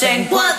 sing. One